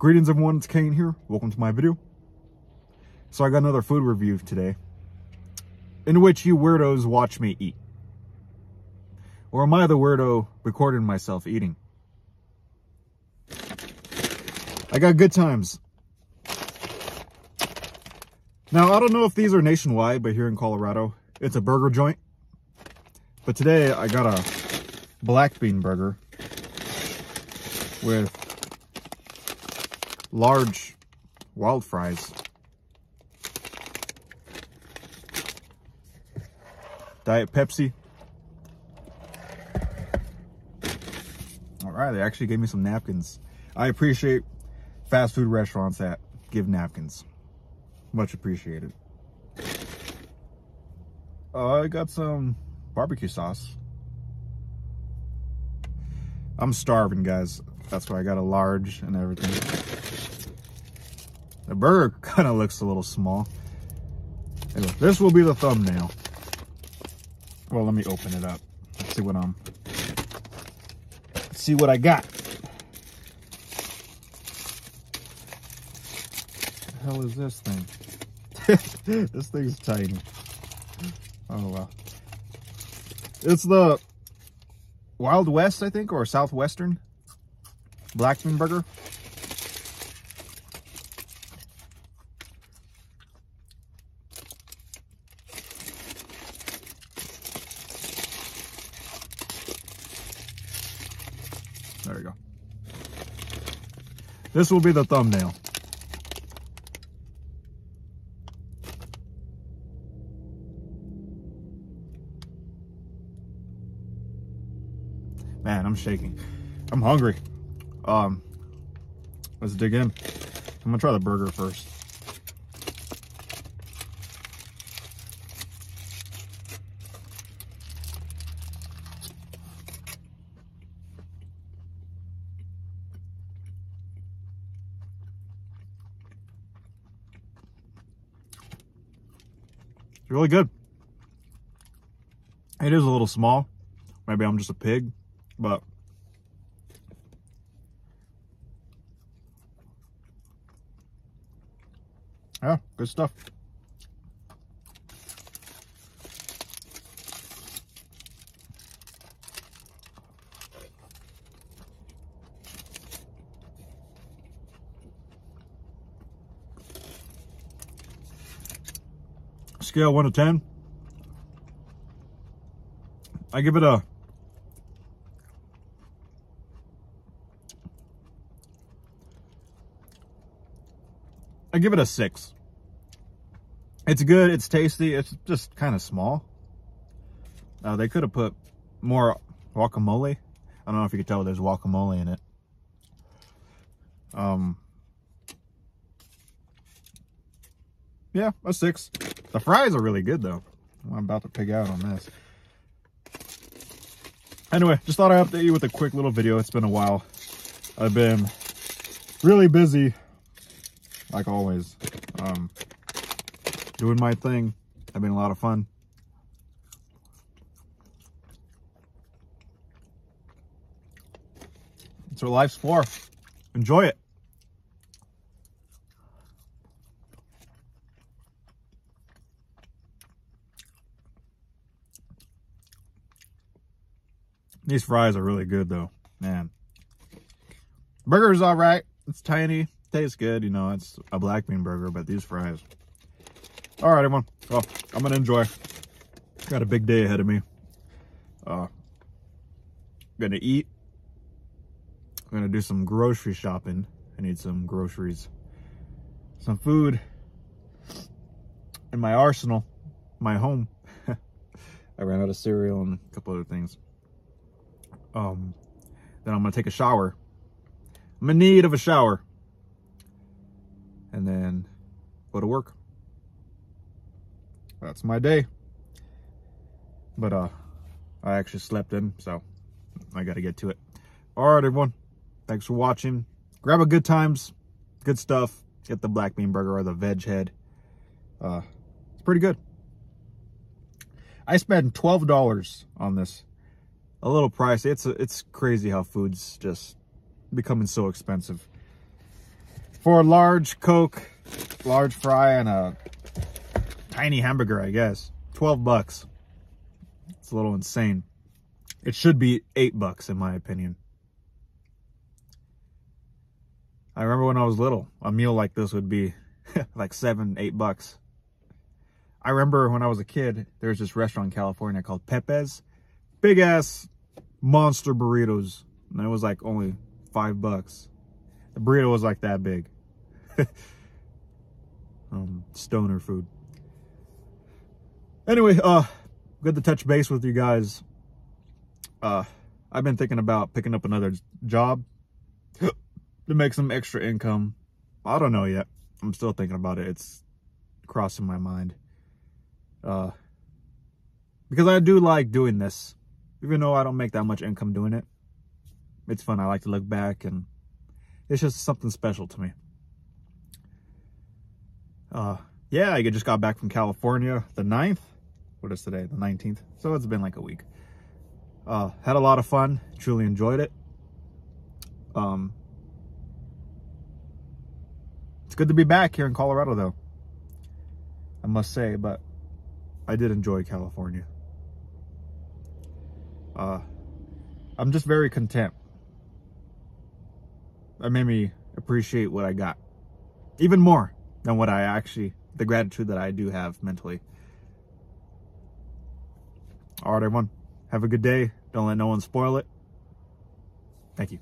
Greetings everyone, it's Cain here. Welcome to my video. So I got another food review today in which you weirdos watch me eat. Or am I the weirdo recording myself eating? I got Good Times. Now, I don't know if these are nationwide, but here in Colorado, it's a burger joint. But today I got a black bean burger with large wild fries. Diet Pepsi. All right, they actually gave me some napkins. I appreciate fast food restaurants that give napkins. Much appreciated. Uh, I got some barbecue sauce. I'm starving, guys. That's why I got a large and everything. The burger kind of looks a little small. Anyway, this will be the thumbnail. Well, let me open it up. Let's see what I'm... Let's see what I got. What the hell is this thing? this thing's tiny. Oh, well. It's the Wild West, I think, or Southwestern Black Bean Burger. There we go. This will be the thumbnail. Man, I'm shaking. I'm hungry. Um, let's dig in. I'm gonna try the burger first. It's really good. It is a little small. Maybe I'm just a pig, but yeah, good stuff. Scale 1 to 10. I give it a I give it a six. It's good. It's tasty. It's just kind of small. Uh, they could have put more guacamole. I don't know if you could tell there's guacamole in it. Um, yeah, a six. The fries are really good though. I'm about to pig out on this. Anyway, just thought I'd update you with a quick little video. It's been a while. I've been really busy like always. Um, doing my thing. Having a lot of fun. That's what life's for. Enjoy it. These fries are really good though, man. Burger's all right. It's tiny tastes good. You know, it's a black bean burger, but these fries. All right, everyone. Well, I'm to enjoy. Got a big day ahead of me. Uh, to eat. I'm to do some grocery shopping. I need some groceries. Some food in my arsenal, my home. I ran out of cereal and a couple other things. Um, then I'm going to take a shower. I'm in need of a shower and then go to work. That's my day. But uh, I actually slept in, so I got to get to it. All right, everyone. Thanks for watching. Grab a Good Times, good stuff. Get the black bean burger or the veg head. Uh, it's pretty good. I spent $12 on this. A little price. It's, it's crazy how food's just becoming so expensive. for a large Coke, large fry, and a tiny hamburger, I guess. 12 bucks. It's a little insane. It should be 8 bucks in my opinion. I remember when I was little, a meal like this would be like 7, 8 bucks. I remember when I was a kid, there was this restaurant in California called Pepe's. Big ass monster burritos. And it was like only 5 bucks. The burrito was like that big. um, stoner food. Anyway, uh, good to touch base with you guys. Uh, I've been thinking about picking up another job to make some extra income. I don't know yet. I'm still thinking about it. It's crossing my mind. Uh, because I do like doing this, even though I don't make that much income doing it. It's fun. I like to look back and it's just something special to me. Uh, yeah, I just got back from California the 9th. What is today? The 19th. So it's been like a week. Uh, had a lot of fun. Truly enjoyed it. Um, it's good to be back here in Colorado, though. I must say, but I did enjoy California. Uh, I'm just very content. That made me appreciate what I got. Even more than what I actually, the gratitude that I do have mentally. All right, everyone. Have a good day. Don't let no one spoil it. Thank you.